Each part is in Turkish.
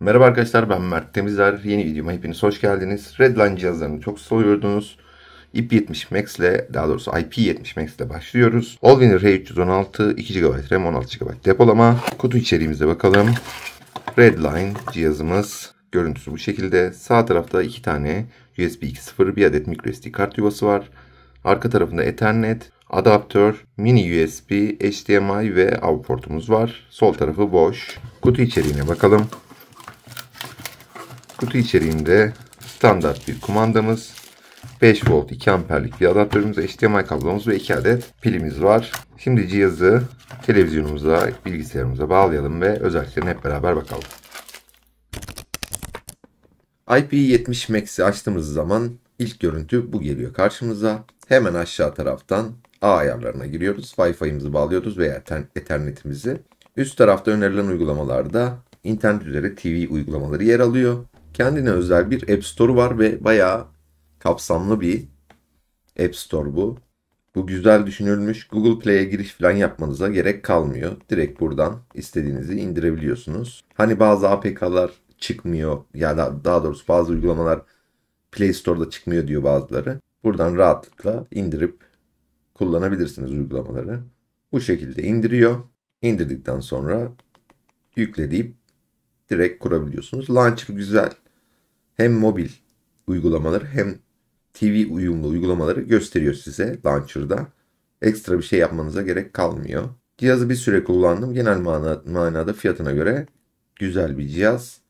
Merhaba arkadaşlar ben Mert Temizler. Yeni videoma hepiniz hoş geldiniz. Redline cihazlarını çok soruyordunuz. IP70 Max ile daha doğrusu IP70 Max ile başlıyoruz. Allwinner R316 2 GB RAM 16 GB depolama. Kutu içeriğimize bakalım. Redline cihazımız görüntüsü bu şekilde. Sağ tarafta iki tane USB 2.0 bir adet microSD kart yuvası var. Arka tarafında Ethernet, adaptör, mini USB, HDMI ve AV portumuz var. Sol tarafı boş. Kutu içeriğine bakalım. Kutu içeriğinde standart bir kumandamız, 5 volt 2 amperlik bir adaptörümüz, HDMI kablomuz ve 2 adet pilimiz var. Şimdi cihazı televizyonumuza, bilgisayarımıza bağlayalım ve özelliklerine hep beraber bakalım. IP70 Max'i açtığımız zaman ilk görüntü bu geliyor karşımıza. Hemen aşağı taraftan A ayarlarına giriyoruz. Wi-Fi'mizi bağlıyoruz veya Ethernet'imizi. Üst tarafta önerilen uygulamalarda internet üzeri TV uygulamaları yer alıyor. Kendine özel bir App Store var ve bayağı kapsamlı bir App Store bu. Bu güzel düşünülmüş. Google Play'e giriş falan yapmanıza gerek kalmıyor. Direkt buradan istediğinizi indirebiliyorsunuz. Hani bazı APK'lar çıkmıyor ya da daha doğrusu bazı uygulamalar Play Store'da çıkmıyor diyor bazıları. Buradan rahatlıkla indirip kullanabilirsiniz uygulamaları. Bu şekilde indiriyor. İndirdikten sonra yükle deyip direkt kurabiliyorsunuz. Launcher güzel. Hem mobil uygulamaları hem TV uyumlu uygulamaları gösteriyor size Launcher'da. Ekstra bir şey yapmanıza gerek kalmıyor. Cihazı bir süre kullandım. Genel mana, manada fiyatına göre güzel bir cihaz.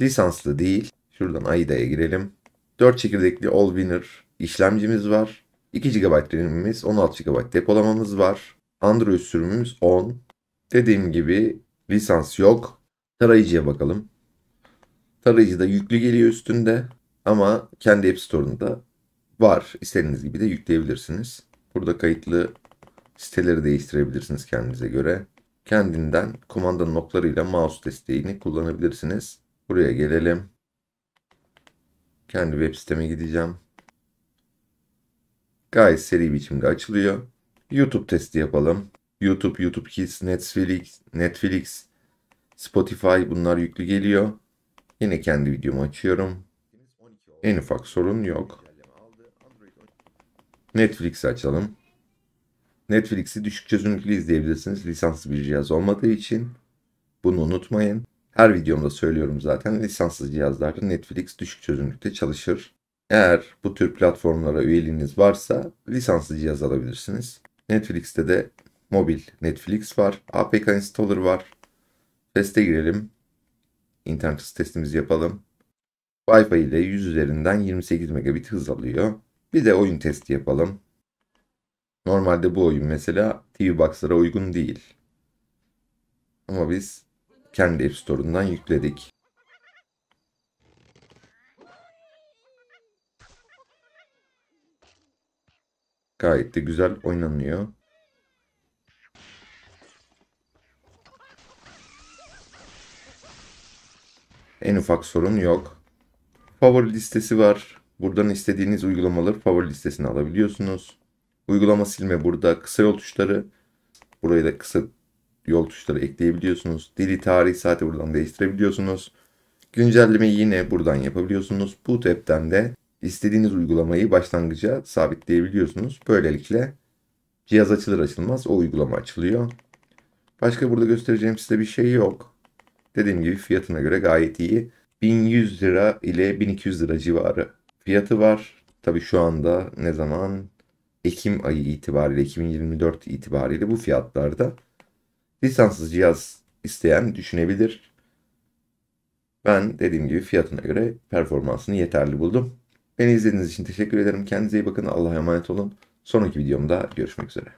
Lisanslı değil. Şuradan AIDA'ya girelim. 4 çekirdekli All işlemcimiz var. 2 GB RAM'imiz, 16 GB depolamamız var. Android sürümümüz 10. Dediğim gibi lisans yok. Tarayıcıya bakalım. Tarayıcı da yüklü geliyor üstünde. Ama kendi App Store'unda var. İstediğiniz gibi de yükleyebilirsiniz. Burada kayıtlı siteleri değiştirebilirsiniz kendinize göre. Kendinden kumanda noklarıyla mouse desteğini kullanabilirsiniz. Buraya gelelim. Kendi web siteme gideceğim. Gayet seri biçimde açılıyor. YouTube testi yapalım. YouTube, YouTube Kids, Netflix, Netflix, Spotify bunlar yüklü geliyor. Yine kendi videomu açıyorum. En ufak sorun yok. Netflix'i açalım. Netflix'i düşük çözünürlüklü izleyebilirsiniz. Lisanslı bir cihaz olmadığı için. Bunu unutmayın. Her videomda söylüyorum zaten lisanssız cihazlarda Netflix düşük çözünürlükte çalışır. Eğer bu tür platformlara üyeliğiniz varsa lisanslı cihaz alabilirsiniz. Netflix'te de mobil Netflix var. APK installer var. Teste girelim. İnternet testimizi yapalım. Wi-Fi ile 100 üzerinden 28 megabit hız alıyor. Bir de oyun testi yapalım. Normalde bu oyun mesela TV Box'lara uygun değil. Ama biz kendi App Store'undan yükledik. Gayet de güzel oynanıyor. En ufak sorun yok. Favori listesi var. Buradan istediğiniz uygulamaları favori listesine alabiliyorsunuz. Uygulama silme burada. Kısa yol tuşları. Buraya da kısa yol tuşları ekleyebiliyorsunuz. Dili, tarih, saati buradan değiştirebiliyorsunuz. Güncellemeyi yine buradan yapabiliyorsunuz. Boot app'ten de istediğiniz uygulamayı başlangıca sabitleyebiliyorsunuz. Böylelikle cihaz açılır açılmaz o uygulama açılıyor. Başka burada göstereceğim size bir şey yok. Dediğim gibi fiyatına göre gayet iyi. 1100 lira ile 1200 lira civarı fiyatı var. Tabi şu anda ne zaman Ekim ayı itibariyle 2024 itibariyle bu fiyatlarda lisanssız cihaz isteyen düşünebilir. Ben dediğim gibi fiyatına göre performansını yeterli buldum. Beni izlediğiniz için teşekkür ederim. Kendinize iyi bakın. Allah'a emanet olun. Sonraki videomda görüşmek üzere.